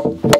Throw